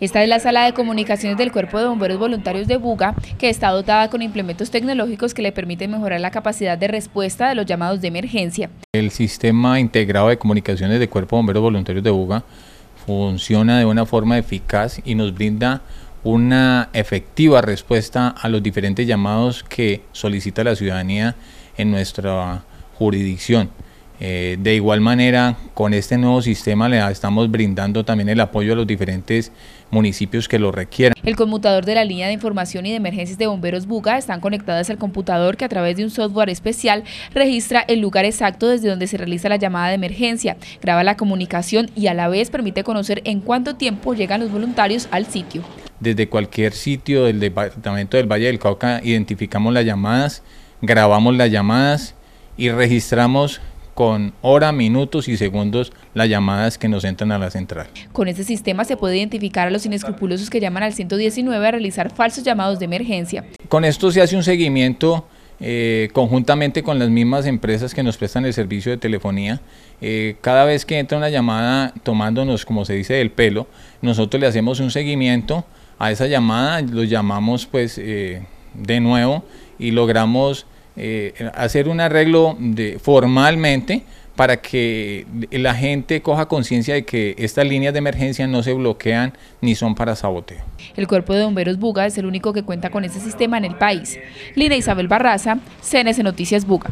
Esta es la sala de comunicaciones del Cuerpo de Bomberos Voluntarios de Buga, que está dotada con implementos tecnológicos que le permiten mejorar la capacidad de respuesta de los llamados de emergencia. El sistema integrado de comunicaciones del Cuerpo de Bomberos Voluntarios de Buga funciona de una forma eficaz y nos brinda una efectiva respuesta a los diferentes llamados que solicita la ciudadanía en nuestra jurisdicción. Eh, de igual manera, con este nuevo sistema le estamos brindando también el apoyo a los diferentes municipios que lo requieran. El conmutador de la línea de información y de emergencias de bomberos Buga están conectadas al computador que a través de un software especial registra el lugar exacto desde donde se realiza la llamada de emergencia, graba la comunicación y a la vez permite conocer en cuánto tiempo llegan los voluntarios al sitio. Desde cualquier sitio del departamento del Valle del Cauca identificamos las llamadas, grabamos las llamadas y registramos con hora, minutos y segundos las llamadas que nos entran a la central. Con este sistema se puede identificar a los inescrupulosos que llaman al 119 a realizar falsos llamados de emergencia. Con esto se hace un seguimiento eh, conjuntamente con las mismas empresas que nos prestan el servicio de telefonía. Eh, cada vez que entra una llamada tomándonos, como se dice, del pelo, nosotros le hacemos un seguimiento a esa llamada, lo llamamos pues eh, de nuevo y logramos eh, hacer un arreglo de, formalmente para que la gente coja conciencia de que estas líneas de emergencia no se bloquean ni son para saboteo. El Cuerpo de Bomberos Buga es el único que cuenta con este sistema en el país. Lina Isabel Barraza, CNS Noticias Buga.